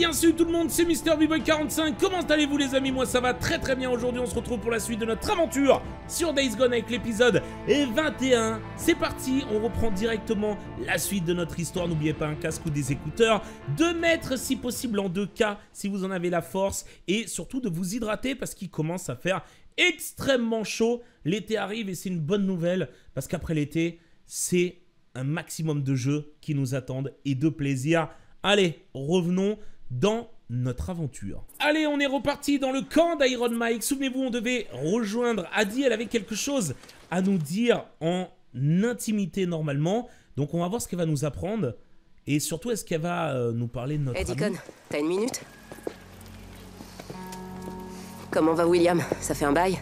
bien salut tout le monde, c'est Mister 45 Comment allez-vous les amis? Moi ça va très très bien aujourd'hui, on se retrouve pour la suite de notre aventure sur Days Gone avec l'épisode 21. C'est parti, on reprend directement la suite de notre histoire. N'oubliez pas un casque ou des écouteurs, de mettre si possible en 2K si vous en avez la force et surtout de vous hydrater parce qu'il commence à faire extrêmement chaud. L'été arrive et c'est une bonne nouvelle parce qu'après l'été, c'est un maximum de jeux qui nous attendent et de plaisir. Allez, revenons dans notre aventure. Allez, on est reparti dans le camp d'Iron Mike. Souvenez-vous, on devait rejoindre Adi. Elle avait quelque chose à nous dire en intimité normalement. Donc on va voir ce qu'elle va nous apprendre. Et surtout, est-ce qu'elle va euh, nous parler de notre Hey ami? Deacon, t'as une minute? Comment va William? Ça fait un bail?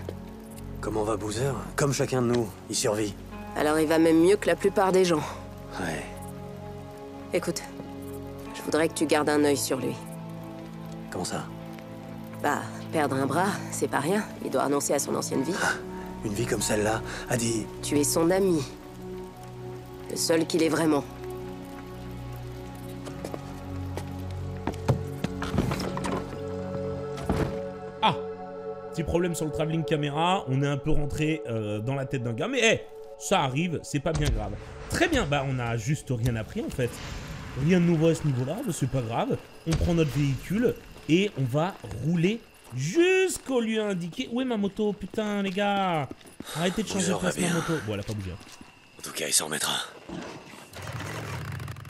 Comment va Boozer Comme chacun de nous, il survit. Alors il va même mieux que la plupart des gens. Ouais. Écoute, je voudrais que tu gardes un œil sur lui. Comment ça? Bah, perdre un bras, c'est pas rien. Il doit renoncer à son ancienne vie. Une vie comme celle-là a dit... Tu es son ami. Le seul qu'il est vraiment. Ah Petit problème sur le travelling caméra. On est un peu rentré euh, dans la tête d'un gars. Mais hé, ça arrive, c'est pas bien grave. Très bien, bah on a juste rien appris en fait. Rien de nouveau à ce niveau-là, mais c'est pas grave. On prend notre véhicule et on va rouler jusqu'au lieu indiqué. Où est ma moto Putain, les gars? Arrêtez de changer de place ma moto. Bon, elle a pas bougé. En tout cas, il s'en remettra.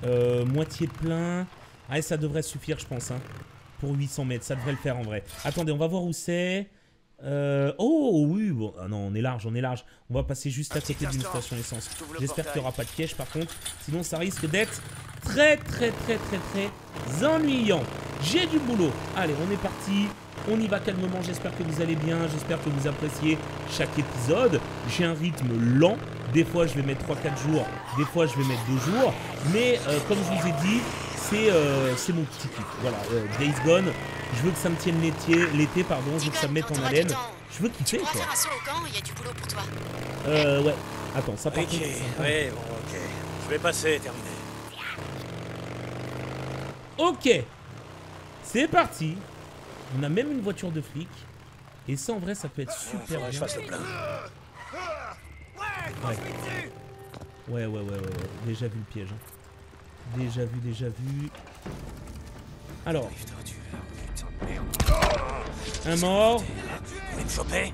Euh, moitié plein. Ah, ça devrait suffire, je pense. Hein, pour 800 mètres, ça devrait le faire en vrai. Attendez, on va voir où c'est. Euh, oh oui, bon, ah non, on est large, on est large. On va passer juste à côté d'une station essence. J'espère qu'il n'y aura pas de piège par contre. Sinon, ça risque d'être très, très, très, très, très ennuyant. J'ai du boulot. Allez, on est parti. On y va calmement. J'espère que vous allez bien. J'espère que vous appréciez chaque épisode. J'ai un rythme lent. Des fois, je vais mettre 3-4 jours. Des fois, je vais mettre 2 jours. Mais euh, comme je vous ai dit, c'est euh, c'est mon petit kiff. Voilà, euh, Days Gone. Je veux que ça me tienne l'été, l'été pardon. Je veux que ça me mette en haleine. Je veux kiffer quoi. faire un saut au camp, il y a du boulot pour toi. Euh, ouais. Attends, ça par Ok, contre. ouais, bon, ok. Je vais passer, terminé. Ok. C'est parti. On a même une voiture de flic. Et ça, en vrai, ça peut être super bien. fasse le plein. Ouais. Ouais, ouais, ouais, ouais. Déjà vu le piège. hein. Déjà vu, déjà vu. Alors, un mort. Vous voulez me choper?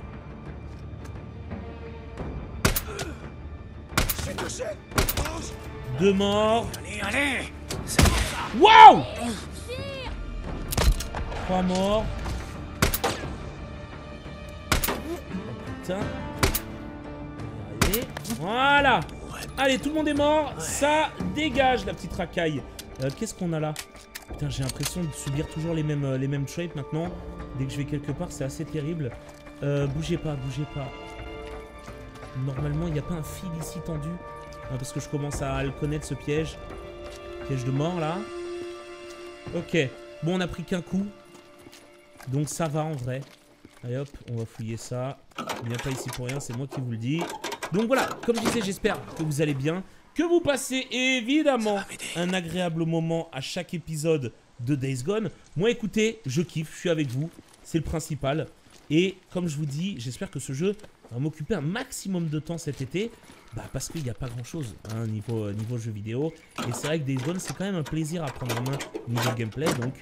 Deux morts. Allez, allez Waouh Trois morts. Oh, putain. Voilà. Allez, tout le monde est mort. Ça dégage la petite racaille. Euh, Qu'est-ce qu'on a là? Putain, j'ai l'impression de subir toujours les mêmes, euh, les mêmes traits maintenant. Dès que je vais quelque part, c'est assez terrible. Euh, bougez pas, bougez pas. Normalement, il n'y a pas un fil ici tendu. Ah, parce que je commence à le connaître, ce piège. Piège de mort, là. Ok. Bon, on a pris qu'un coup. Donc ça va, en vrai. Allez, hop, on va fouiller ça. On vient pas ici pour rien, c'est moi qui vous le dis. Donc voilà, comme je disais, j'espère que vous allez bien. Que vous passez évidemment un agréable moment à chaque épisode de Days Gone. Moi, écoutez, je kiffe, je suis avec vous. C'est le principal. Et comme je vous dis, j'espère que ce jeu va m'occuper un maximum de temps cet été. Bah parce qu'il n'y a pas grand chose hein, niveau, euh, niveau jeu vidéo. Et c'est vrai que Days Gone, c'est quand même un plaisir à prendre en main niveau gameplay. Donc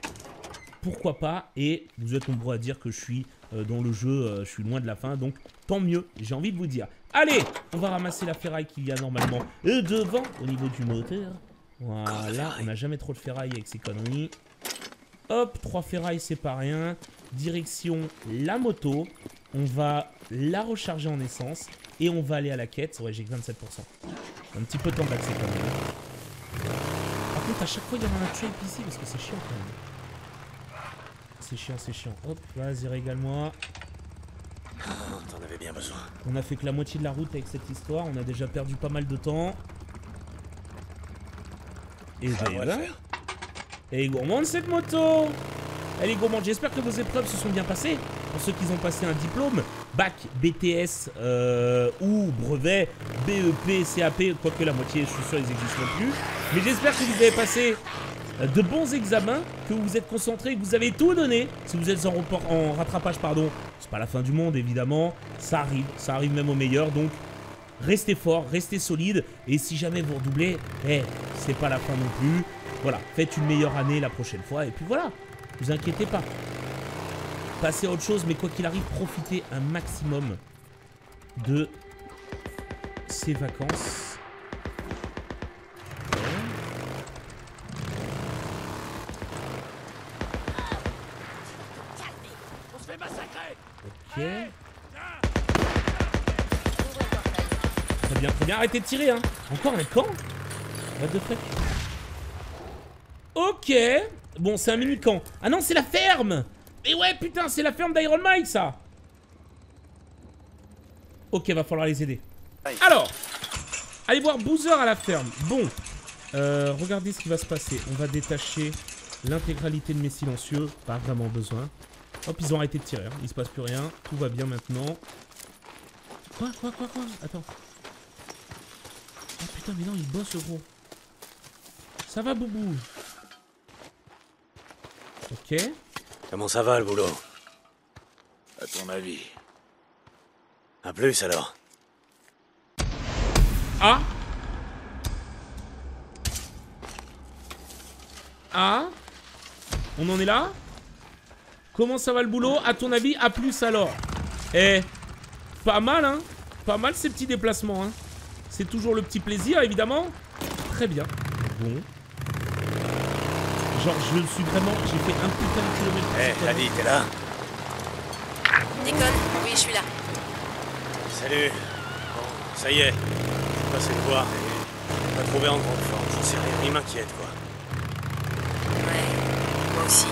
pourquoi pas Et vous êtes nombreux à dire que je suis euh, dans le jeu, euh, je suis loin de la fin. Donc tant mieux, j'ai envie de vous dire. Allez, on va ramasser la ferraille qu'il y a normalement devant au niveau du moteur. Voilà, on n'a jamais trop de ferraille avec ces conneries. Hop, trois ferrailles, c'est pas rien. Direction la moto. On va la recharger en essence. Et on va aller à la quête. Ouais, j'ai que 27%. Un petit peu de temps d'accès quand même. Par contre, à chaque fois, il y aura un trap ici parce que c'est chiant quand même. C'est chiant, c'est chiant. Hop, vas-y, régale-moi. T'en avais bien besoin. On a fait que la moitié de la route avec cette histoire. On a déjà perdu pas mal de temps. Et Ça ben, est gourmande cette moto Est gourmande. J'espère que vos épreuves se sont bien passées. Pour ceux qui ont passé un diplôme, bac, BTS euh, ou brevet, BEP, CAP, quoique la moitié, je suis sûr, ils n'existent plus. Mais j'espère que vous avez passé euh, de bons examens, que vous êtes concentrés, que vous avez tout donné. Si vous êtes en, rattrapage, pardon, c'est pas la fin du monde évidemment. Ça arrive, ça arrive même aux meilleurs. Donc restez fort, restez solide. Et si jamais vous redoublez, eh, c'est pas la fin non plus. Voilà, faites une meilleure année la prochaine fois. Et puis voilà, vous inquiétez pas. Passez à autre chose, mais quoi qu'il arrive, profitez un maximum de ces vacances. Ok. Très bien, très bien. Arrêtez de tirer, hein. Encore un camp What the fuck Ok. Bon, c'est un mini-camp. Ah non, c'est la ferme Mais ouais, putain, c'est la ferme d'Iron Mike, ça Ok, va falloir les aider. Alors, allez voir Boozer à la ferme. Bon, euh, regardez ce qui va se passer. On va détacher l'intégralité de mes silencieux. Pas vraiment besoin. Hop, ils ont arrêté de tirer. hein. Il se passe plus rien. Tout va bien maintenant. Quoi, quoi, quoi, quoi? Attends. Oh putain, mais non, il bosse gros. Ça va, Boubou? Ok. Comment ça va le boulot? À ton avis. Un plus alors Ah Ah On en est là? Comment ça va le boulot? À ton avis, à plus alors Eh Pas mal, hein Pas mal ces petits déplacements, hein C'est toujours le petit plaisir, évidemment. Très bien. Bon. Genre, je suis vraiment... J'ai fait un putain de kilomètre. Eh, connerie. Adi, t'es là Déconne Oui, je suis là. Salut. Bon, ça y est. J'ai passé le voir et pas trouvé en grande forme. J'en sais rien, il m'inquiète quoi. Ouais, moi aussi.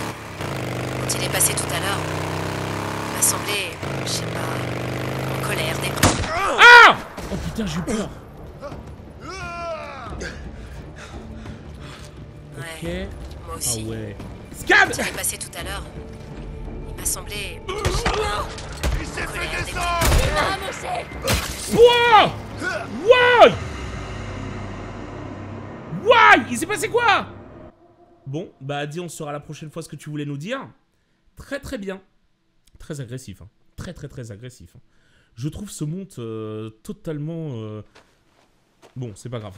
Quand il est passé tout à l'heure, il m'a semblé, je sais pas, en colère, déprimé. Ah Oh putain, j'ai eu peur. Ok. Moi Ah aussi. ouais. Scab Quand il est passé tout à l'heure, il m'a semblé, déprimé. Wow Why? Why? Il s'est passé quoi? Bon, bah dis, on saura la prochaine fois ce que tu voulais nous dire. Très très bien. Très agressif. hein. Très très très agressif. hein. Je trouve ce monte euh, totalement... euh, Bon, c'est pas grave.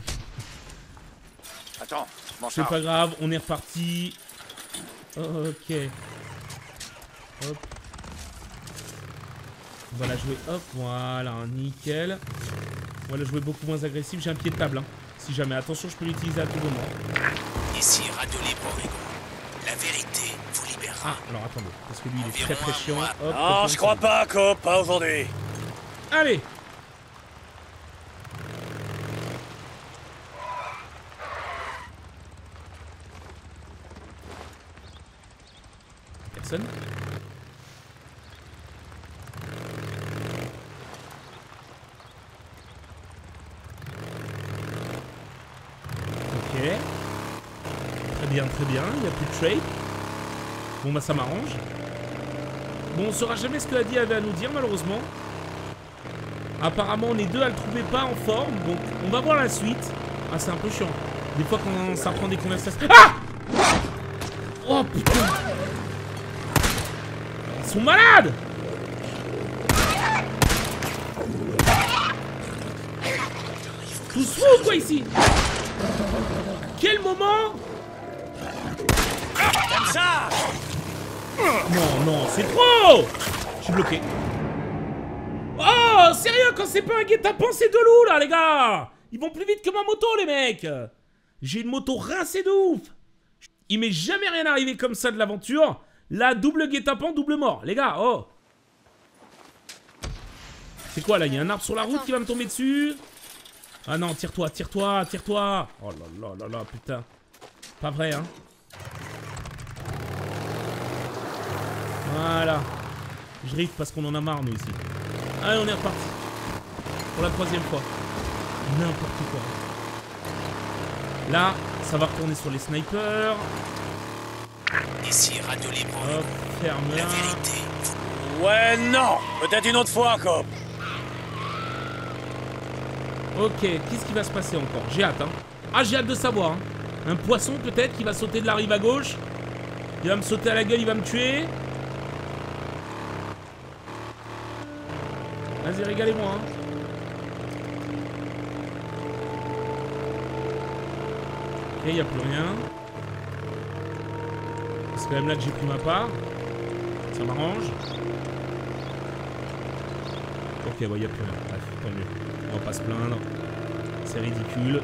Attends, C'est pas grave, on est reparti. Ok. Hop. On va la jouer, hop, voilà, nickel. On va la jouer beaucoup moins agressif. J'ai un pied de table, hein. Si jamais, attention, je peux l'utiliser à tout moment. Ici Radio Libre Oregon. La vérité vous libérera. Ah, alors attendez, parce que lui, il est très très chiant. Hop, Non, hop, je crois pas, Coop, pas aujourd'hui. Allez Ok. Très bien, très bien. Il n'y a plus de trade. Bon bah ça m'arrange. Bon, on saura jamais ce que Adi avait à nous dire malheureusement. Apparemment, on est deux à le trouver pas en forme, donc on va voir la suite. Ah, c'est un peu chiant. Des fois, quand ça prend des conversations. Ah Oh putain sont malades. Tous fous quoi ici? Quel moment? Non, non, c'est trop. Je suis bloqué. Oh, sérieux, quand c'est pas un guet-apens, c'est de loup, là, les gars? Ils vont plus vite que ma moto, les mecs. J'ai une moto rincée de ouf. Il m'est jamais rien arrivé comme ça de l'aventure. Là, double guet-apens, double mort. Les gars, oh C'est quoi, là Il y a un arbre sur la route qui va me tomber dessus? Ah non, tire-toi, tire-toi, tire-toi Oh là là là là, putain. Pas vrai, hein Voilà. Je rive parce qu'on en a marre, nous, ici. Allez, on est reparti. Pour la troisième fois. N'importe quoi. Là, ça va retourner sur les snipers. Ici Radio Libre. Hop, ferme La vérité Ouais, non Peut-être une autre fois, Coop. Ok, qu'est-ce qui va se passer encore? J'ai hâte, hein. Ah, j'ai hâte de savoir, hein. Un poisson peut-être qui va sauter de la rive à gauche? Il va me sauter à la gueule, il va me tuer? Vas-y, régalez-moi. hein. Ok, il a plus rien. C'est quand même là que j'ai pris ma part. Ça m'arrange. Ok, bon, il a plus rien. Bref, tant mieux. On va pas se plaindre. C'est ridicule.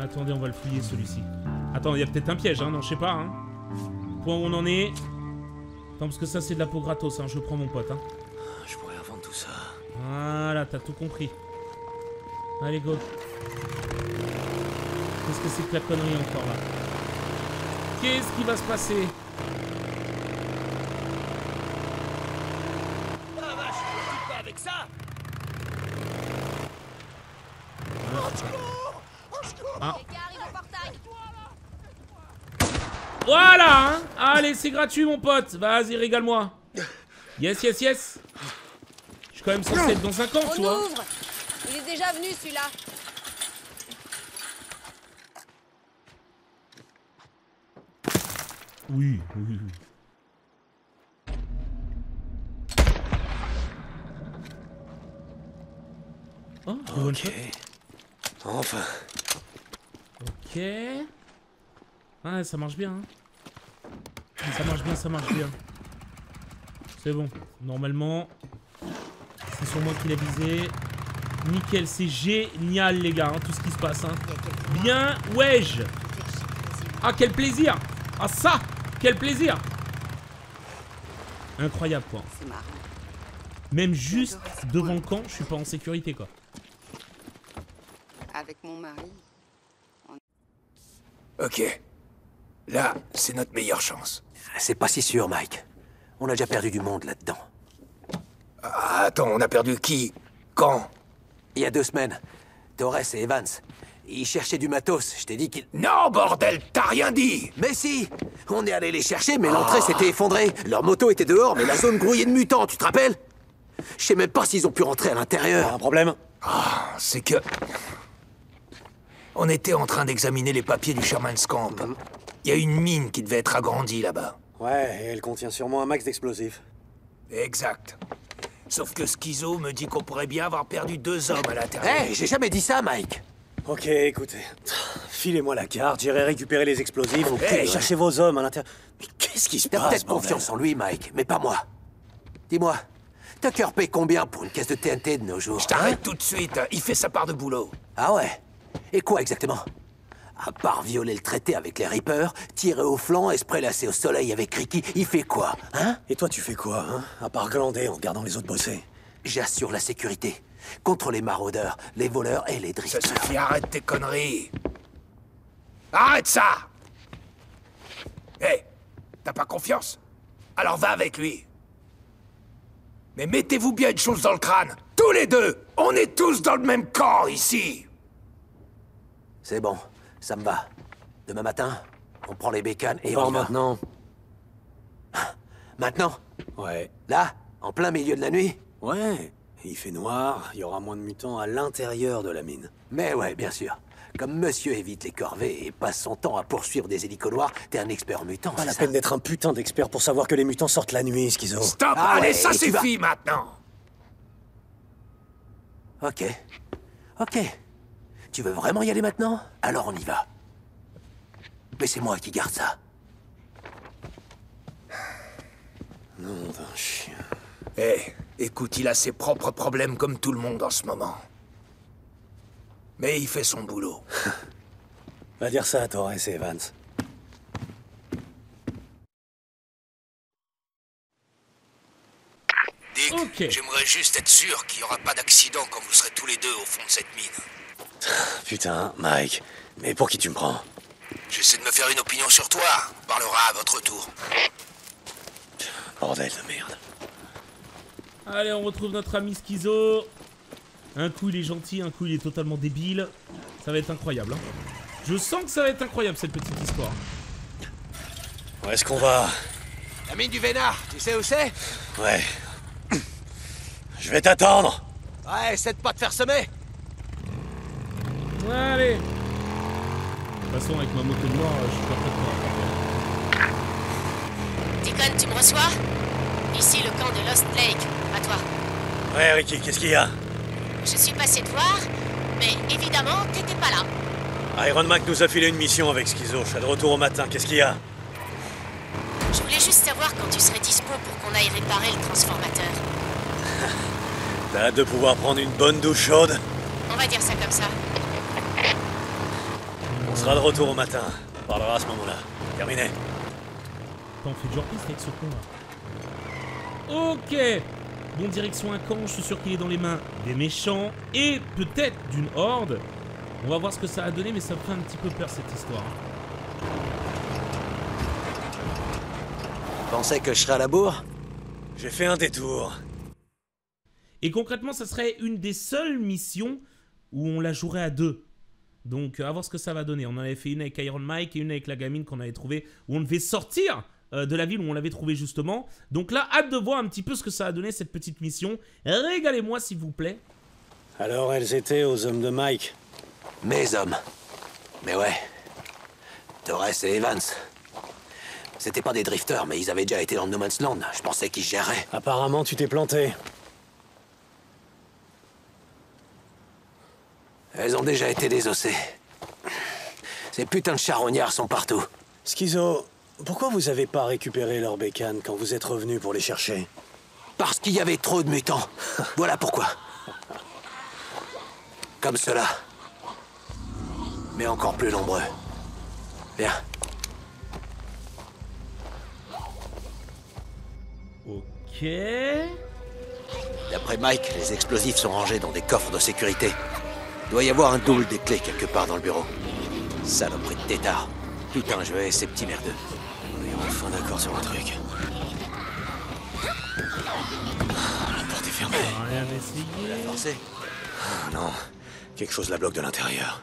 Attendez, on va le fouiller celui-ci. Attends, il y a peut-être un piège, hein Non, je sais pas, hein. Point où on en est. Attends, parce que ça, c'est de la peau gratos, hein. Je prends mon pote, hein. Je pourrais revendre tout ça. Voilà, t'as tout compris. Allez, go. Qu'est-ce que c'est que la connerie encore là. Qu'est-ce qui va se passer? Ah. Voilà hein. Allez, c'est gratuit mon pote. Vas-y, régale-moi. Yes, yes, yes. Je suis quand même censé être dans un camp, tu On vois. ouvre. Il est déjà venu celui-là. Oui, oui, oui. Oh, shot. Enfin. Ok. Ah, ça marche bien. hein. Ça marche bien, ça marche bien. C'est bon. Normalement, c'est sur moi qu'il a visé. Nickel, c'est génial, les gars, hein, tout ce qui se passe. hein. Bien, wesh. Ah, quel plaisir. Ah, ça, quel plaisir. Incroyable, quoi. Même juste devant le camp, je suis pas en sécurité, quoi. Avec mon mari. Ok. Là, c'est notre meilleure chance. C'est pas si sûr, Mike. On a déjà perdu du monde là-dedans. Ah, attends, on a perdu qui? Quand? Il y a deux semaines, Torres et Evans, ils cherchaient du matos. Je t'ai dit qu'ils... Non, bordel, t'as rien dit Mais si On est allé les chercher, mais l'entrée s'était effondrée. Leur moto était dehors, mais la zone grouillait de mutants, tu te rappelles? Je sais même pas s'ils ont pu rentrer à l'intérieur. Un problème C'est que... On était en train d'examiner les papiers du Sherman's Camp. Il y a une mine qui devait être agrandie là-bas. Ouais, et elle contient sûrement un max d'explosifs. Exact. Sauf que Schizo me dit qu'on pourrait bien avoir perdu deux hommes à l'intérieur. Hé, j'ai jamais dit ça, Mike Ok, écoutez. Filez-moi la carte, j'irai récupérer les explosifs. Ok, et ouais. cherchez vos hommes à l'intérieur. Mais qu'est-ce qui se T'as passe peut-être bordel confiance en lui, Mike, mais pas moi. Dis-moi, Tucker paye combien pour une caisse de TNT de nos jours Je t'arrête hein tout de suite, il fait sa part de boulot. Ah ouais Et quoi exactement? À part violer le traité avec les Reapers, tirer au flanc et se prélasser au soleil avec Ricky, il fait quoi, hein? Et toi, tu fais quoi, hein? À part glander en regardant les autres bosser. J'assure la sécurité. Contre les maraudeurs, les voleurs et les Ça drifters. suffit, arrête tes conneries. Arrête ça Hé, t'as pas confiance? Alors va avec lui. Mais mettez-vous bien une chose dans le crâne. Tous les deux On est tous dans le même camp ici C'est bon, ça me va. Demain matin, on prend les bécanes et Bon, on y va. maintenant. Maintenant? Ouais. Là En plein milieu de la nuit? Ouais. Il fait noir, il y aura moins de mutants à l'intérieur de la mine. Mais ouais, bien sûr. Comme monsieur évite les corvées et passe son temps à poursuivre des hélicos noirs, t'es un expert mutant, Pas la ça peine d'être un putain d'expert pour savoir que les mutants sortent la nuit, Schizo. Stop Ah Allez, ouais, ça vas- suffit maintenant Ok. Ok. Tu veux vraiment y aller maintenant? Alors on y va. Mais c'est moi qui garde ça. Non, d'un chien. Eh, écoute, il a ses propres problèmes comme tout le monde en ce moment. Mais il fait son boulot. Va dire ça à Torres et Evans. Dick, j'aimerais juste être sûr qu'il n'y aura pas d'accident quand vous serez tous les deux au fond de cette mine. Putain, Mike. Mais pour qui tu me prends? J'essaie de me faire une opinion sur toi. On parlera à votre tour. Bordel de merde. Allez, on retrouve notre ami Schizo. Un coup il est gentil, un coup il est totalement débile. Ça va être incroyable. hein. Je sens que ça va être incroyable cette petite histoire. Où est-ce qu'on va? La mine du Vénard, tu sais où c'est? Ouais. Je vais t'attendre. Ouais, essaie de pas te faire semer. Allez De toute façon, avec ma moto noire, je suis pas prêt pour Deacon, tu me reçois? Ici le camp de Lost Lake. À toi. Ouais, Ricky, qu'est-ce qu'il y a? Je suis passé te voir, mais évidemment, t'étais pas là. Iron Mac nous a filé une mission avec Schizo. Je suis de retour au matin. Qu'est-ce qu'il y a? Je voulais juste savoir quand tu serais dispo pour qu'on aille réparer le transformateur. T'as hâte de pouvoir prendre une bonne douche chaude? On va dire ça comme ça. On sera de retour au matin. On parlera à ce moment-là. Terminé. Attends, on fait du hors-piste avec ce con là. Ok Bon, direction un camp, je suis sûr qu'il est dans les mains des méchants et peut-être d'une horde. On va voir ce que ça a donné, mais ça me fait un petit peu peur cette histoire. Pensais que je serais à la bourre? J'ai fait un détour. Et concrètement, ça serait une des seules missions où on la jouerait à deux. Donc, euh, à voir ce que ça va donner. On en avait fait une avec Iron Mike et une avec la gamine qu'on avait trouvée, où on devait sortir euh, de la ville où on l'avait trouvé justement. Donc là, hâte de voir un petit peu ce que ça a donné cette petite mission. Régalez-moi s'il vous plaît. Alors, elles étaient aux hommes de Mike. Mes hommes. Mais ouais. Torres et Evans. C'était pas des drifters, mais ils avaient déjà été dans No Man's Land. Je pensais qu'ils géreraient. Apparemment, tu t'es planté. Elles ont déjà été désossées. Ces putains de charognards sont partout. Schizo, pourquoi vous avez pas récupéré leurs bécanes quand vous êtes revenu pour les chercher Parce qu'il y avait trop de mutants. Voilà pourquoi. Comme cela. Mais encore plus nombreux. Viens. Ok. D'après Mike, les explosifs sont rangés dans des coffres de sécurité. Il doit y avoir un double des clés quelque part dans le bureau. Saloperie de tétard. Putain, je vais ces petits merdeux. D'accord sur un truc. Ah, La porte est fermée. Rien d'essayer. Forcé. Ah non. Quelque chose la bloque de l'intérieur.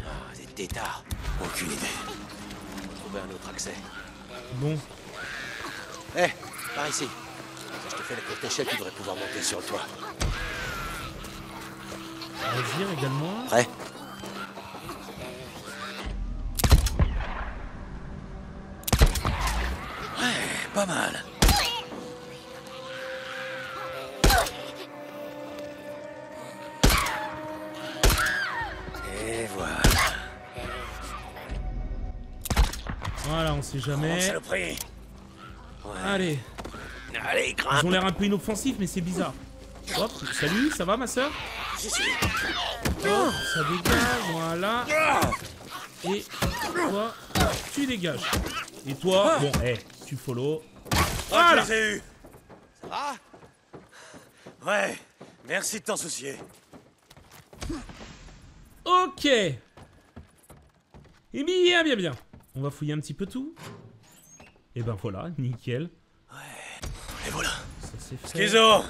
Ah, des tétards. Aucune idée. Faut trouver un autre accès. Bon. Hé, par ici. Si je te fais la courte échelle, tu devrais pouvoir monter sur le toit. Agir également. Prêt? Pas mal. Et voilà. Voilà, on sait jamais. Prix. Allez. Allez, Ils grimpe. ont l'air un peu inoffensifs, mais c'est bizarre. Hop, salut, ça va ma soeur ça dégage, voilà. Et toi, tu dégages. Et toi, bon, eh, tu follow. Voilà Ah, je les ai eus. Ah Ouais. Merci de t'en soucier. Ok. Eh bien, bien, bien. On va fouiller un petit peu tout. Et ben voilà, nickel. Et voilà. Ça c'est fait. Schizo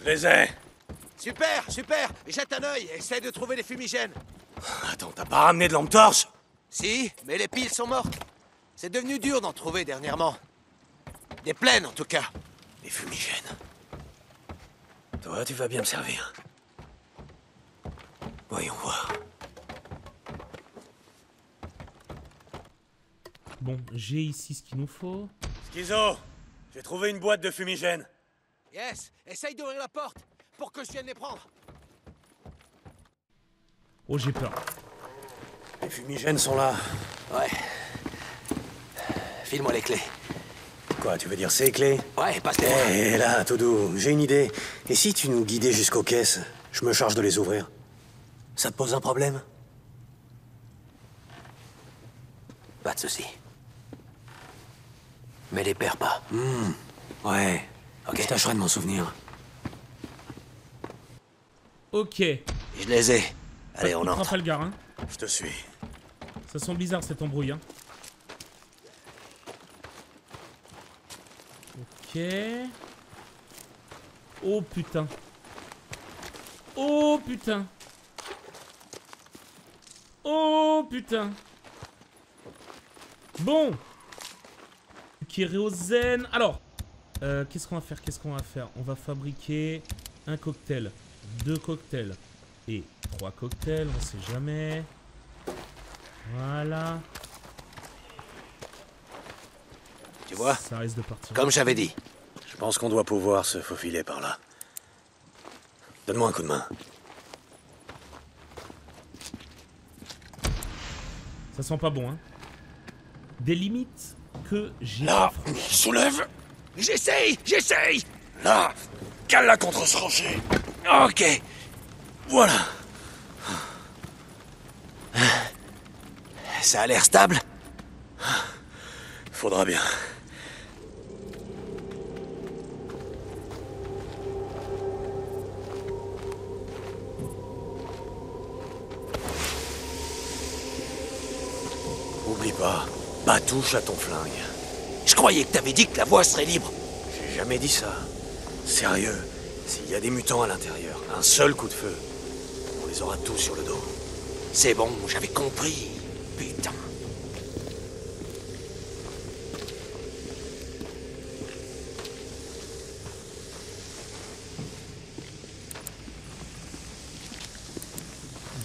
Je les ai. Super, super Jette un œil, essaie de trouver les fumigènes. Attends, t'as pas ramené de lampe torche? Si, mais les piles sont mortes. C'est devenu dur d'en trouver dernièrement. Des plaines, en tout cas. Les fumigènes. Toi, tu vas bien me servir. Voyons voir. Bon, j'ai ici ce qu'il nous faut. Schizo J'ai trouvé une boîte de fumigène. Yes, essaye d'ouvrir la porte pour que je vienne les prendre. Oh, j'ai peur. Les fumigènes sont là. Ouais. File-moi les clés. Quoi, tu veux dire ces clés Ouais, passe Hé, là, tout doux, j'ai une idée. Et si tu nous guidais jusqu'aux caisses Je me charge de les ouvrir. Ça te pose un problème Pas de souci. Mais les perds pas. Ouais. Ok. Je tâcherai de m'en souvenir. Ok. Je les ai. Allez, on entre. hein. Je te suis. Ça sent bizarre cette embrouille, hein. Oh putain. Oh putain. Oh putain. Bon. Kérosène. Alors. euh, Qu'est-ce qu'on va faire Qu'est-ce qu'on va faire? On va fabriquer un cocktail. Deux cocktails. Et trois cocktails, on sait jamais. Voilà. Tu vois Ça risque de partir. Comme j'avais dit. Je pense qu'on doit pouvoir se faufiler par là. Donne-moi un coup de main. Ça sent pas bon, hein. Des limites que j'ai Là, soulève J'essaye, j'essaye Là, cale-la contre ce rocher. Ok, voilà. Ça a l'air stable Faudra bien. Pas, pas touche à ton flingue. Je croyais que t'avais dit que la voie serait libre. J'ai jamais dit ça. Sérieux, s'il y a des mutants à l'intérieur, un seul coup de feu, on les aura tous sur le dos. C'est bon, j'avais compris. Putain.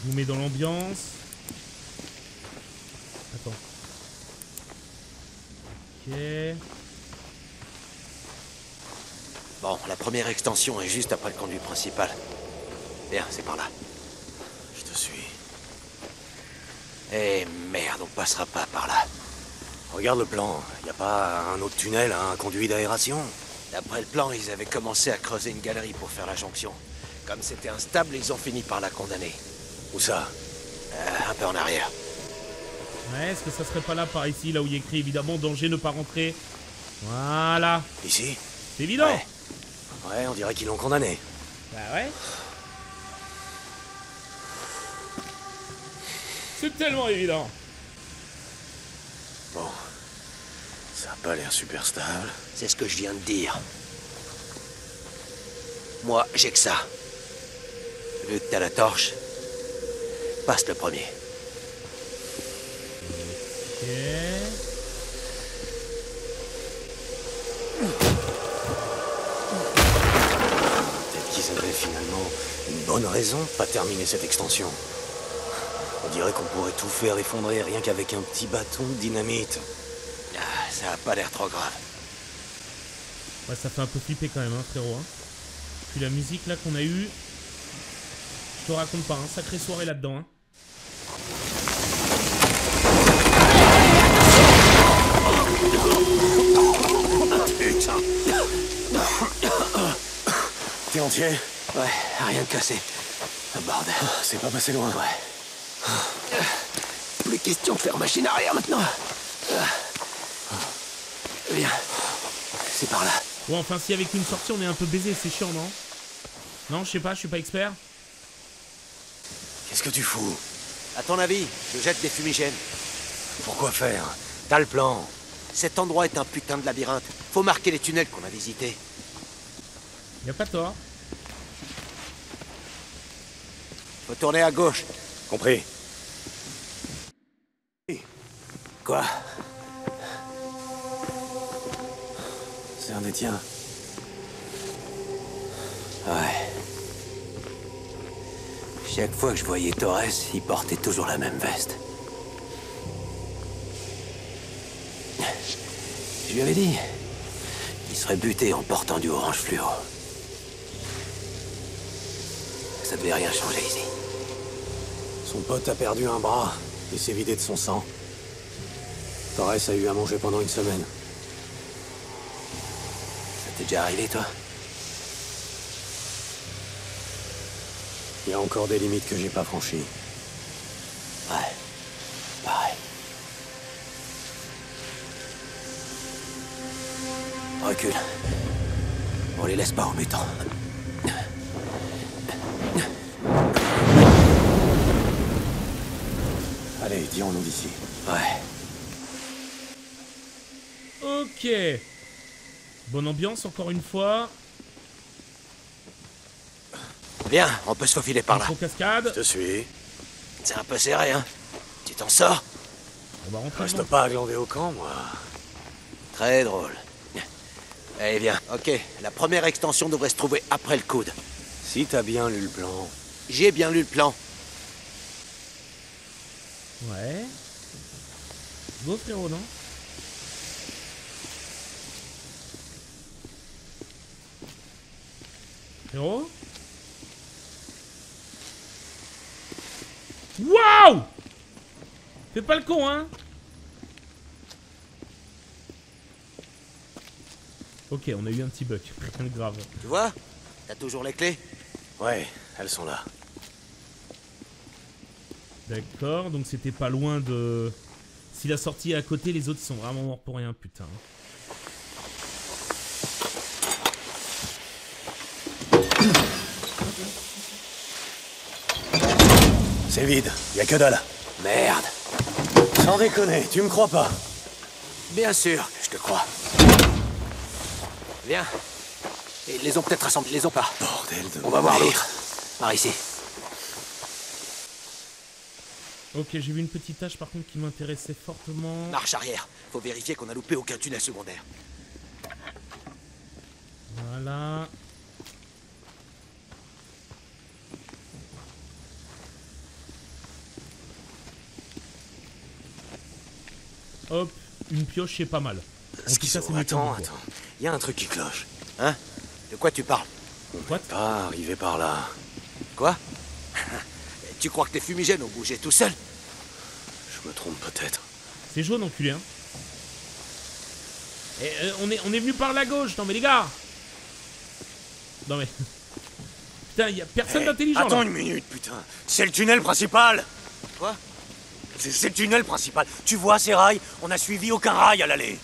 Vous mets dans l'ambiance. Attends. Ok. Bon, la première extension est juste après le conduit principal. Bien, c'est par là. Je te suis. Eh merde, on passera pas par là. Regarde le plan. Y a pas un autre tunnel, un conduit d'aération? D'après le plan, ils avaient commencé à creuser une galerie pour faire la jonction. Comme c'était instable, ils ont fini par la condamner. Où ça? Euh, un peu en arrière. Ouais, est-ce que ça serait pas là par ici, là où il y a écrit évidemment danger, ne pas rentrer? Voilà. Ici? C'est évident. Ouais. Ouais, on dirait qu'ils l'ont condamné. Bah ouais. C'est tellement évident. Bon. Ça a pas l'air super stable. C'est ce que je viens de dire. Moi, j'ai que ça. Vu que t'as la torche, passe le premier. Ok. Bonne raison de pas terminer cette extension. On dirait qu'on pourrait tout faire effondrer rien qu'avec un petit bâton de dynamite. Ah, ça a pas l'air trop grave. Ouais, ça fait un peu flipper quand même, hein, frérot. hein. Puis la musique là qu'on a eue. Je te raconte pas, hein, sacrée soirée là-dedans. Hein. Putain T'es entier? Ouais, rien de cassé. Ah, bordel. C'est pas passé loin. Ouais. Plus question de faire machine arrière maintenant. Viens. C'est par là. Bon, enfin, si avec une sortie on est un peu baisé, c'est chiant, non? Non, je sais pas, je suis pas expert. Qu'est-ce que tu fous? À ton avis, je jette des fumigènes. Pourquoi faire? T'as le plan. Cet endroit est un putain de labyrinthe. Faut marquer les tunnels qu'on a visités. Y a pas tort. Faut tourner à gauche. Compris. Quoi? C'est un des tiens. Ouais. Chaque fois que je voyais Torres, il portait toujours la même veste. Je lui avais dit. Il serait buté en portant du orange fluo. Ça devait rien changer ici. Son pote a perdu un bras et s'est vidé de son sang. Torres a eu à manger pendant une semaine. Ça t'est déjà arrivé, toi? Il y a encore des limites que j'ai pas franchies. Ouais. Pareil. Recule. On les laisse pas en mutant. Allez, dirons-nous d'ici. Ouais. Ok. Bonne ambiance, encore une fois. Viens, on peut se faufiler par là. Cascade. Je te suis. C'est un peu serré, hein Tu t'en sors On va rentrer Reste pas à glander au camp, moi. Très drôle. Allez, viens. Ok, la première extension devrait se trouver après le coude. Si t'as bien lu le plan, J'ai bien lu le plan. Ouais. Go frérot, non? Frérot? Waouh! Fais pas le con, hein! Ok, on a eu un petit bug, rien de grave. Tu vois? T'as toujours les clés? Ouais, elles sont là. D'accord, donc c'était pas loin de... Si la sortie est à côté, les autres sont vraiment morts pour rien, putain. C'est vide, y a que dalle. Merde. Sans déconner, tu me crois pas? Bien sûr que je te crois. Viens. Ils les ont peut-être rassemblés, ils les ont pas. Bordel de... On va voir l'autre. Par ici. Ok, j'ai vu une petite tâche par contre qui m'intéressait fortement. Marche arrière. Faut vérifier qu'on a loupé aucun tunnel secondaire. Voilà. Hop, une pioche c'est pas mal. Mieux qu'un attends, attends. Y a un truc qui cloche. Hein? De quoi tu parles? What Pas arrivé par là. Quoi? Tu crois que tes fumigènes ont bougé tout seuls Je me trompe peut-être. C'est jaune, enculé, hein. Et, euh, on, est, on est venu par la gauche. Non, mais les gars Non, mais. Putain, y a personne Eh, d'intelligent Attends là. une minute, putain. C'est le tunnel principal. Quoi C'est c'est le tunnel principal. Tu vois ces rails? On a suivi aucun rail à l'aller.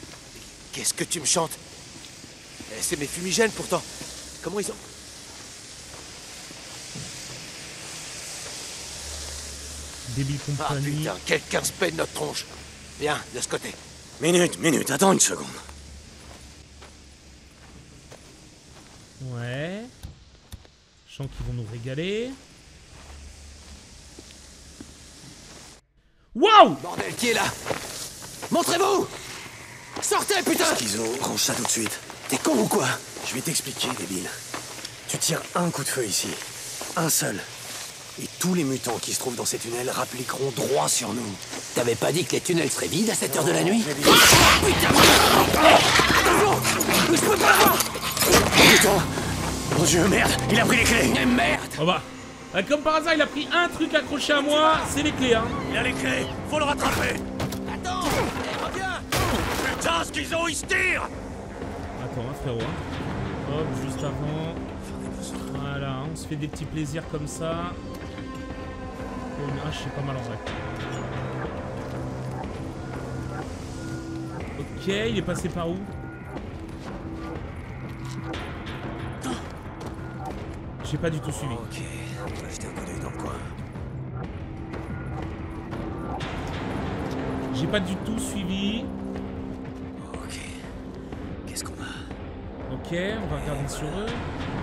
Qu'est-ce que tu me chantes? Eh, C'est mes fumigènes pourtant. Comment ils ont... Débile Ah compagnie. putain, quelqu'un se paie de notre tronche. Viens, de ce côté. Minute, minute, attends une seconde. ouais. Je sens qu'ils vont nous régaler. Waouh Bordel, qui est là? Montrez-vous Sortez, putain Schizo, range ça tout de suite. T'es con ou quoi? Je vais t'expliquer, débile. Tu tires un coup de feu ici. Un seul. Et tous les mutants qui se trouvent dans ces tunnels rappliqueront droit sur nous. T'avais pas dit que les tunnels seraient vides à cette heure de la nuit Putain Mon dieu, merde Il a pris les clés Mais merde Oh bah. Ah, Comme par hasard, il a pris un truc accroché à moi, c'est les clés, hein. Il a les clés Faut le rattraper Attends Reviens Putain, Schizo, il se tire Attends, hein, frérot. hein. Hop, juste avant. Voilà, on se fait des petits plaisirs comme ça. Le mirage, c'est pas mal en vrai. Ok, il est passé par où J'ai pas du tout suivi. Ok, on va jeter un coup d'œil dans le coin. J'ai pas du tout suivi. Ok. Qu'est-ce qu'on a? Ok, on va regarder sur eux.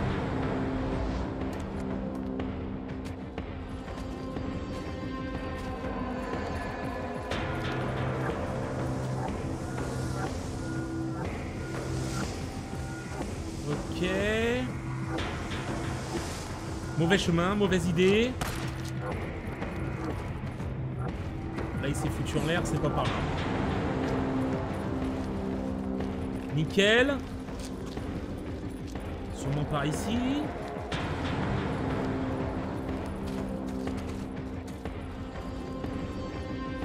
Mauvais chemin, mauvaise idée. Là, il s'est foutu en l'air, c'est pas par là. Nickel. Sûrement par ici.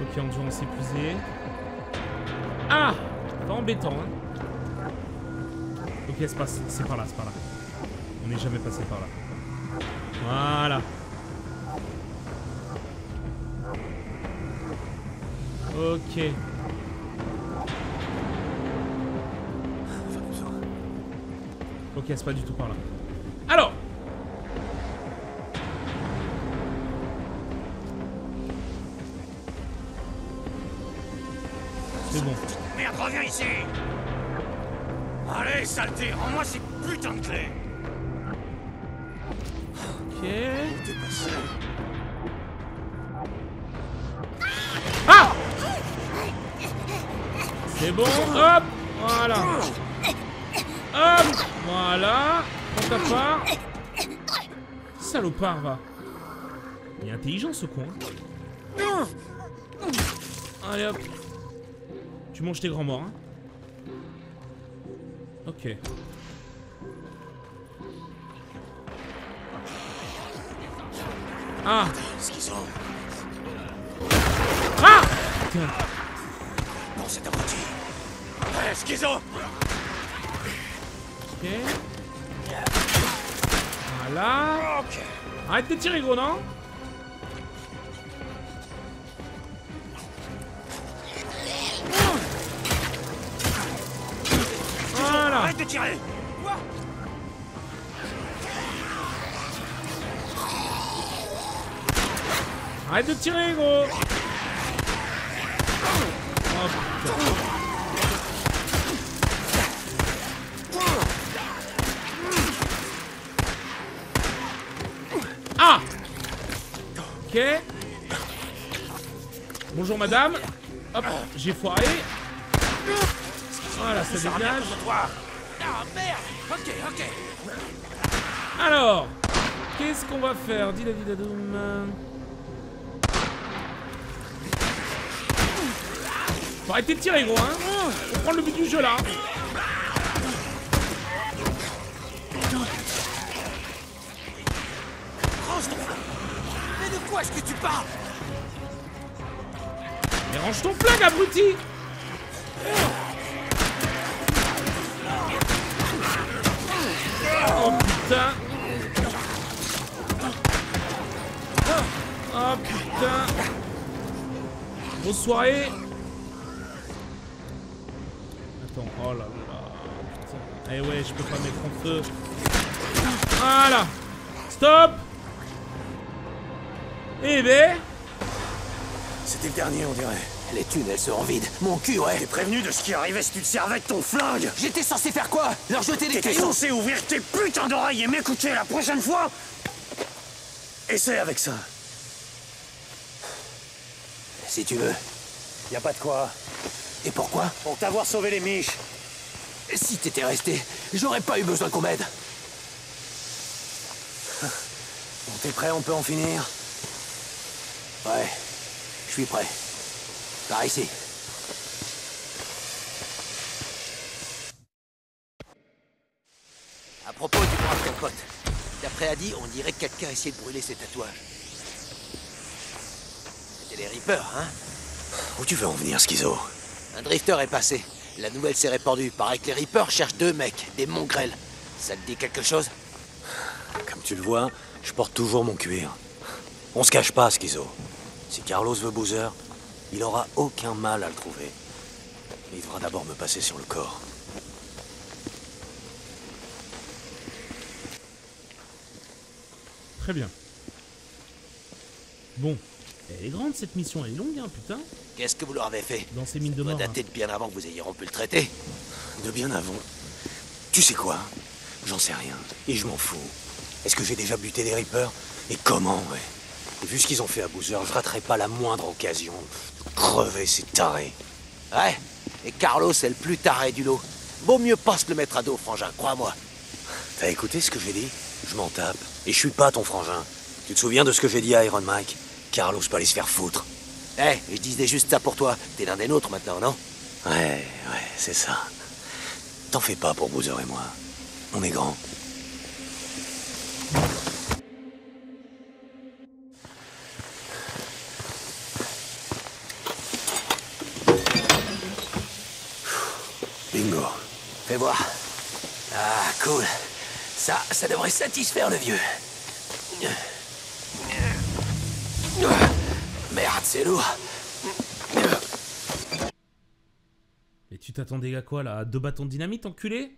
Ok, endurance épuisée. Ah Pas embêtant, hein. Ok, c'est par là, c'est par là. On n'est jamais passé par là. Voilà. Ok. Ok, c'est pas du tout par là. Alors C'est bon. Merde, reviens ici Allez, saleté, rends-moi ces putains de clés C'est bon, hop Voilà Hop Voilà Prends ta part Salopard, va Il est intelligent ce con. Allez hop. Tu manges tes grands morts. Hein. Ok. Ah Ah. Hé, Schizo Ok. Voilà. Arrête de tirer, gros, non Voilà. Arrête de tirer Arrête de tirer, gros Bonjour madame. Hop, j'ai foiré. Voilà, ça dégage. Ah, merde Ok, ok. Alors, qu'est-ce qu'on va faire? Dis la didadoum. Faut arrêter de tirer, gros, hein On prend le but du jeu, là Mais de quoi est-ce que tu parles? Mais range ton flingue, abruti. Oh, putain. Oh, putain. Bonne soirée. Attends, oh là là. Putain. Eh ouais, je peux pas mettre en feu. Voilà. Stop. Eh ben C'était le dernier, on dirait. Les tunnels seront vides. Mon cul, ouais. T'es prévenu de ce qui arrivait si tu te servais de ton flingue J'étais censé faire quoi? Leur jeter des T'étais cailloux? censé ouvrir tes putains d'oreilles et m'écouter la prochaine fois? Essaie avec ça. Si tu veux. Y a pas de quoi. Et pourquoi? Pour t'avoir sauvé les miches. Si t'étais resté, j'aurais pas eu besoin qu'on m'aide. Bon, t'es prêt, on peut en finir? Ouais, je suis prêt. Par ici. À propos du brave capote, d'après Adi, on dirait que quelqu'un a essayé de brûler ses tatouages. C'était les Reapers, hein? Où tu veux en venir, Schizo? Un drifter est passé. La nouvelle s'est répandue. Paraît que les Reapers cherchent deux mecs, des mongrels. Ça te dit quelque chose? Comme tu le vois, je porte toujours mon cuir. On se cache pas, Schizo. Si Carlos veut Boozer, il aura aucun mal à le trouver. Mais il devra d'abord me passer sur le corps. Très bien. Bon. Elle est grande cette mission, elle est longue, hein, putain. Qu'est-ce que vous leur avez fait Dans ces mines de Ça doit mort. hein. dater de bien avant que vous ayez rompu le traité. De bien avant. Tu sais quoi? J'en sais rien. Et je m'en fous. Est-ce que j'ai déjà buté des Reapers? Et comment, ouais? Vu ce qu'ils ont fait à Boozer, je raterai pas la moindre occasion de crever ces tarés. Ouais, et Carlos est le plus taré du lot. Vaut mieux pas se le mettre à dos, frangin, crois-moi. T'as écouté ce que j'ai dit? Je m'en tape. Et je suis pas ton frangin. Tu te souviens de ce que j'ai dit à Iron Mike? Carlos peut aller se faire foutre. Eh, je disais juste ça pour toi. T'es l'un des nôtres maintenant, non? Ouais, ouais, c'est ça. T'en fais pas pour Boozer et moi. On est grands. Cool. Ça, ça devrait satisfaire le vieux. Merde, c'est lourd. Et tu t'attendais à quoi là? À deux bâtons de dynamite, enculé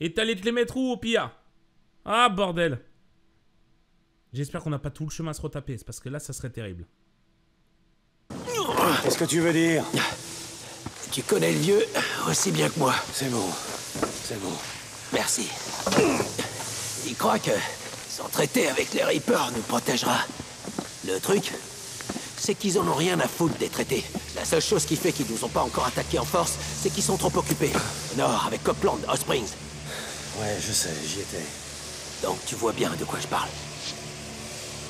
Et t'allais te les mettre où au pire? Ah bordel J'espère qu'on n'a pas tout le chemin à se retaper, c'est parce que là ça serait terrible. Qu'est-ce que tu veux dire? Tu connais le vieux aussi bien que moi. C'est bon. C'est bon. Merci. Il croit que son traité avec les Reapers nous protégera. Le truc, c'est qu'ils en ont rien à foutre des traités. La seule chose qui fait qu'ils nous ont pas encore attaqués en force, c'est qu'ils sont trop occupés. Au nord, avec Copland, Hot Springs. Ouais, je sais, j'y étais. Donc tu vois bien de quoi je parle.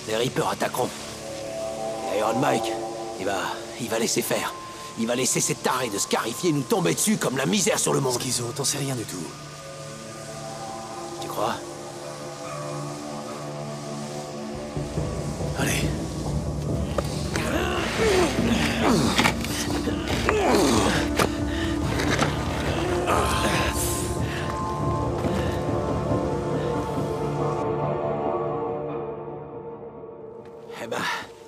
Les Reapers attaqueront. Et Iron Mike, il va... il va laisser faire. Il va laisser ces tarés de scarifier nous tomber dessus comme la misère sur le monde. Schizo, t'en sais rien du tout. Crois Allez. Eh ben,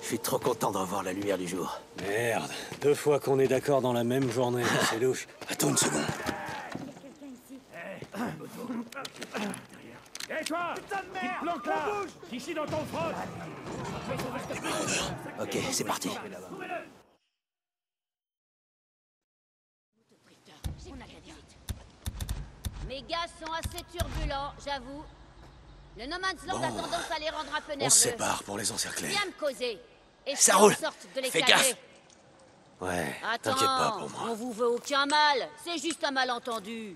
je suis trop content d'en voir la lumière du jour. Merde, deux fois qu'on est d'accord dans la même journée, c'est louche. Attends une seconde. Ok, c'est parti. Mes gars sont assez turbulents, j'avoue. Le No Man's Land a Bon. tendance à les rendre un peu nerveux. On se sépare pour les encercler. Viens me causer. Et Ça roule. sorte de les Fais gaffe. Ouais, Attends, t'inquiète pas pour on moi. vous veut aucun mal. C'est juste un malentendu.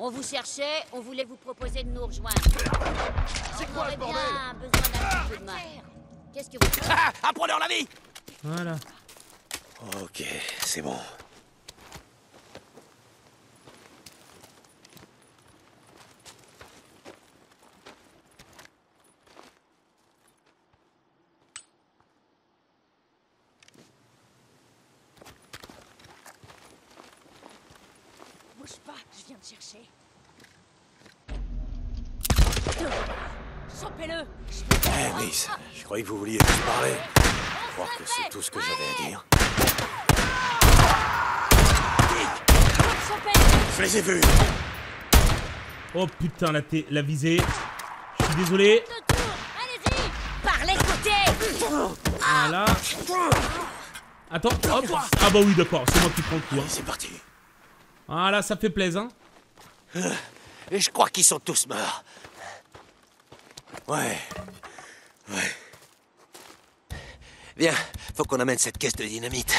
On vous cherchait, on voulait vous proposer de nous rejoindre. C'est quoi bien besoin d'un petit peu de main. Qu'est-ce que vous faites? Ah Apprends-leur la vie Voilà. Ok, c'est bon. Bouge pas, je viens de chercher. Chopez-le Eh, Miss, je croyais que vous vouliez plus parler. Croire que c'est tout ce que j'avais à dire. Je les ai vus Oh putain, la, la visée. Je suis désolé. Par les côtés Voilà. Attends, hop. Ah bah oui, d'accord, c'est moi qui prends le coup. hein. C'est parti. Voilà, ça fait plaisir. Hein. Et je crois qu'ils sont tous morts. Ouais. Ouais. Viens, faut qu'on amène cette caisse de dynamite.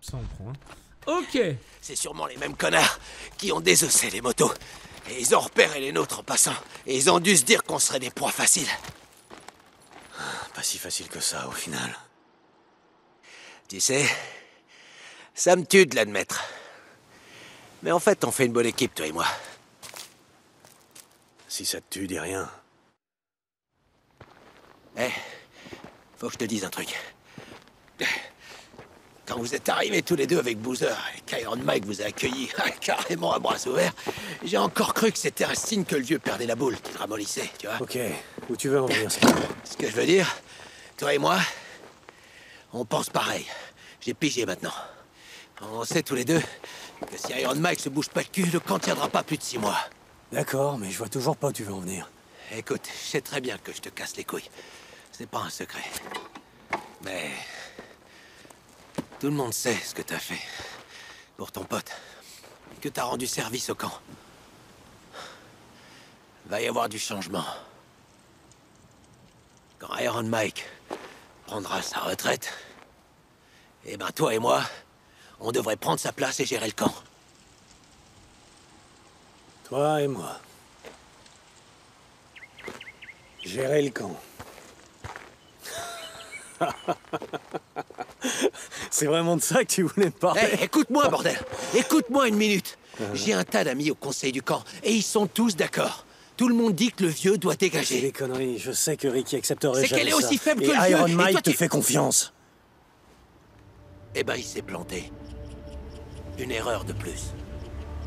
Ça, on prend. hein. Ok. C'est sûrement les mêmes connards qui ont désossé les motos. Et ils ont repéré les nôtres en passant. Et ils ont dû se dire qu'on serait des proies faciles. Pas si facile que ça, au final. Tu sais, ça me tue de l'admettre. Mais en fait, on fait une bonne équipe, toi et moi. Si ça te tue, dis rien. Eh, faut que je te dise un truc. Quand vous êtes arrivés tous les deux avec Boozer et qu'Iron Mike vous a accueillis carrément à bras ouverts, j'ai encore cru que c'était un signe que le vieux perdait la boule, qu'il ramollissait, tu vois. Ok, où tu veux en venir, Ce que je veux dire, toi et moi, on pense pareil. J'ai pigé maintenant. On sait tous les deux que si Iron Mike se bouge pas le cul, le camp tiendra pas plus de six mois. D'accord, mais je vois toujours pas où tu veux en venir. Écoute, je sais très bien que je te casse les couilles. C'est pas un secret. Mais. Tout le monde sait ce que t'as fait. Pour ton pote. Que t'as rendu service au camp. Va y avoir du changement. Quand Iron Mike prendra sa retraite, eh ben toi et moi, on devrait prendre sa place et gérer le camp. Toi et moi. Gérer le camp. C'est vraiment de ça que tu voulais me parler Eh, écoute-moi, bordel Écoute-moi une minute J'ai un tas d'amis au conseil du camp, et ils sont tous d'accord. Tout le monde dit que le vieux doit C'est dégager. des conneries. Je sais que Ricky accepterait C'est jamais qu'elle est ça. aussi faible Et que le vieux, Iron et Mike toi, te tu- fait confiance. Eh ben, il s'est planté. Une erreur de plus.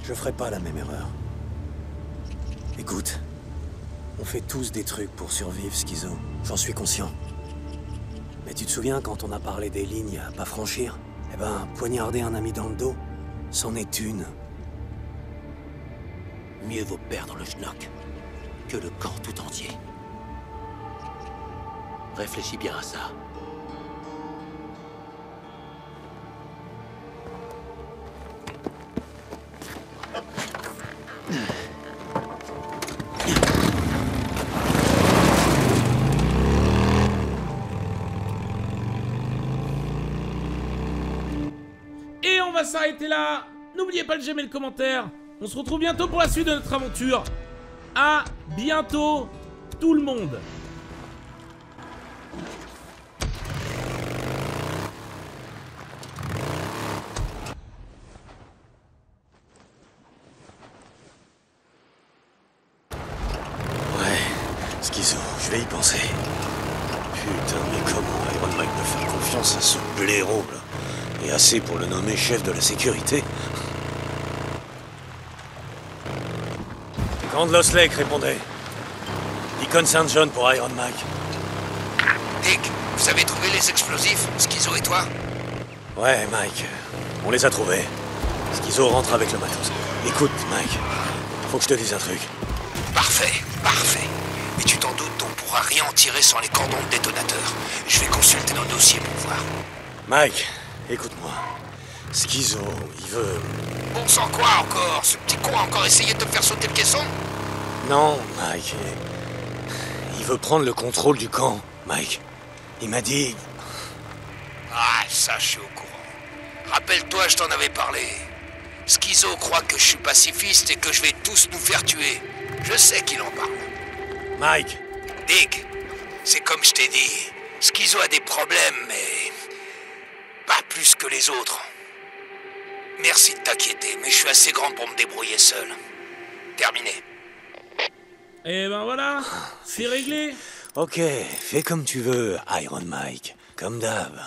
Je ferai pas la même erreur. Écoute, on fait tous des trucs pour survivre, Schizo. J'en suis conscient. Mais tu te souviens quand on a parlé des lignes à pas franchir? Eh ben, poignarder un ami dans le dos, c'en est une. Mieux vaut perdre le schnock que le camp tout entier. Réfléchis bien à ça. là. N'oubliez pas de j'aimer le commentaire. On se retrouve bientôt pour la suite de notre aventure. À bientôt, tout le monde. Je vais y penser. Putain, mais comment Iron Mike me faire confiance à ce blaireau, là? Et assez pour le nommer chef de la sécurité Quand Lost Lake répondait. Deacon St. John pour Iron Mike. Dick, vous avez trouvé les explosifs, Schizo et toi? Ouais, Mike. On les a trouvés. Schizo rentre avec le matos. Écoute, Mike. Faut que je te dise un truc. Parfait, parfait. Mais tu t'en doutes, on pourra rien en tirer sans les cordons de détonateur. Je vais consulter nos dossiers pour voir. Mike, écoute-moi. Schizo, il veut... Bon sang quoi encore? Ce petit con a encore essayé de te faire sauter le caisson? Non, Mike. Il veut prendre le contrôle du camp, Mike. Il m'a dit... Ah, ça, je suis au courant. Rappelle-toi, je t'en avais parlé. Schizo croit que je suis pacifiste et que je vais tous nous faire tuer. Je sais qu'il en parle. Mike, Dick, c'est comme je t'ai dit. Schizo a des problèmes, mais... Plus que les autres. Merci de t'inquiéter, mais je suis assez grand pour me débrouiller seul. Terminé. Et ben voilà, c'est réglé. ok, fais comme tu veux, Iron Mike. Comme d'hab.